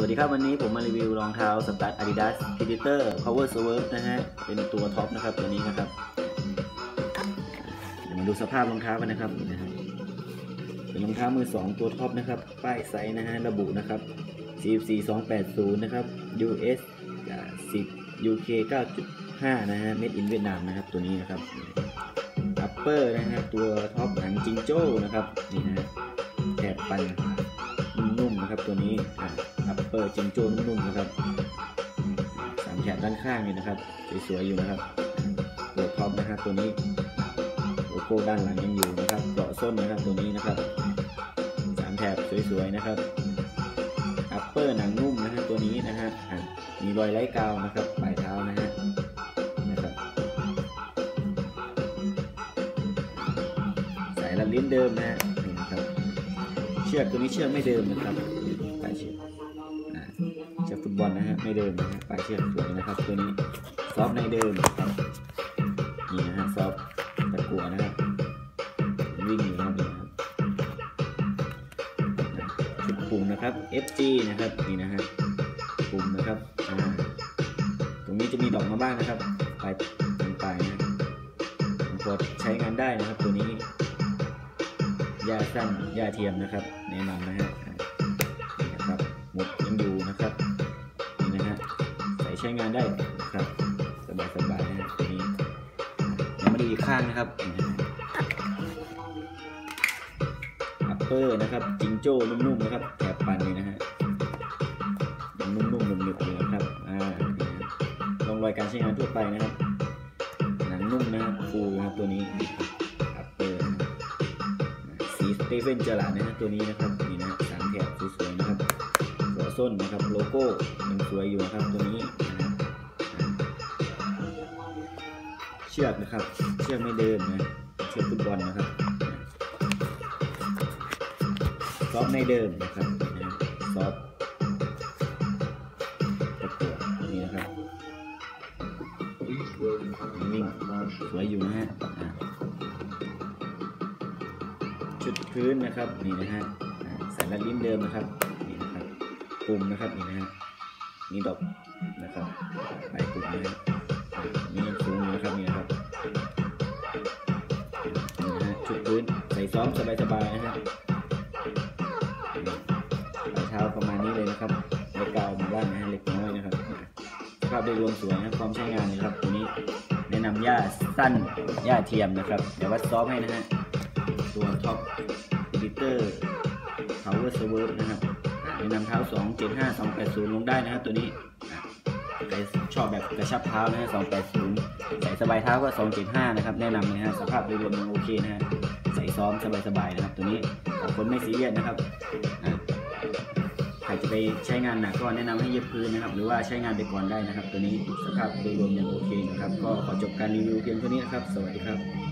สวัสดีครับวันนี้ผมมารีวิวรองเท้าสตั๊ด Adidas Predator Power Swerve นะฮะ เป็นตัวท็อปนะครับตัวนี้นะครับ เดี๋ยวมาดูสภาพรองเท้ากันนะครับนะฮะเป็นรองเท้ามือ 2 ตัวท็อปนะครับ ป้ายไซส์นะฮะ ระบุนะครับ 44280 นะครับ US 10 UK 9.5 นะฮะ Made in เวียดนามนะครับตัวนี้นะครับ Upper นะฮะ ตัวท็อปหนังจิงโจ้นะครับ นี่นะฮะแถบปัน นะครับตัวนี้อ่า upper จิงโจ้นุ่มๆนะครับสามแถบด้านข้างนี่นะครับสวยๆอยู่นะครับตัวท็อปนะครับตัวนี้โลโก้ด้านหลังยังอยู่นะครับเกาะส้นนะครับตัวนี้นะครับสามแถบสวยๆนะครับ upper หนังนุ่มนะฮะตัวนี้นะฮะมีรอยไล้กาวนะครับปลายเท้านะฮะนะครับสายรัดลิ้นเดิมนะฮะ เชือกตัวนี้เชือกไม่เดิมนะครับปลายเชือกอ่าเชือกฟุตบอลนะฮะไม่เดิมนะฮะปลายเชือกสวยนะครับ ตัวนี้ซอฟในเดิมครับนี่นะฮะซอฟตะกัวนะครับวิ่งอยู่นะครับนี่นะครับชุดปุ่มนะครับ FG นะครับนี่นะฮะปุ่มนะครับอ่าตรงนี้จะมีดอกมาบ้างนะครับ ปลายปลายนะพอใช้งานได้นะครับตัวนี้ หญ้าสั้นหญ้าเทียมนะครับ แนะนำนะฮะนะครับหมดยังอยู่นะครับนี่นะฮะใส่ใช้งานได้นะครับ สบายสบายนะฮะตัวนี้ยังมาดูอีกข้างนะครับอัปเปอร์นะครับจิงโจ้นุ่มๆนะครับแถบปันนี่นะฮะนุ่มๆหนึบๆอยู่นะครับอ่านี่นะฮะร่องรอยการใช้งานทั่วไปนะครับหนังนุ่มนะครับฟูนะครับตัวนี้ เตเฟนเจอร์ลาดนะฮะตัวนี้นะครับนี่นะสามแถบสวยๆนะครับหัวส้นนะครับโลโก้ยังสวยอยู่นะครับตัวนี้นะเชือกนะครับ เชือกไม่เดิมนะเชือกฟุตบอลนะครับซอฟไม่เดิมนะครับซอฟต์ตะกั่วนี่นะครับวิ่งสวยอยู่นะฮะ ชุดพื้นนะครับนี่นะฮะสายรัดลิ้นเดิมนะครับนี่นะครับปุ่มนะครับนี่นะฮะนี่ดอกนะครับใบปุ่มนะฮะอ่านี่สูงนะครับนี่นะครับนี่นะฮะชุดพื้นใส่ซ้อมสบายๆนะฮะเท้าประมาณนี้เลยนะครับเล็กเกาวมาบ้างนะฮะเล็กน้อยนะครับภาพโดยรวมสวยนะครับพร้อมใช้งานนะครับตัวนี้แนะนำหญ้าสั้นหญ้าเทียมนะครับเดี๋ยววัดซ้อมให้นะฮะ ตัวท็อปดิเตอร์ power server นะครับแนะนำเท้า 275 280 ลงได้นะครับตัวนี้ใครชอบแบบกระชับเท้านะฮะ280 ใส่สบายเท้าก็ 275 นะครับ แนะนำนะฮะสภาพโดยรวมยังโอเคนะฮะ ใส่ซ้อมสบายๆนะครับ ตัวนี้คนไม่ซีเรียสนะครับใครจะไปใช้งานหนักก็แนะนำให้เย็บพื้นนะครับ หรือว่าใช้งานไปก่อนได้นะครับ ตัวนี้สภาพโดยรวมยังโอเคนะครับ ก็ขอจบการรีวิวเพียงเท่านี้นะครับ สวัสดีครับ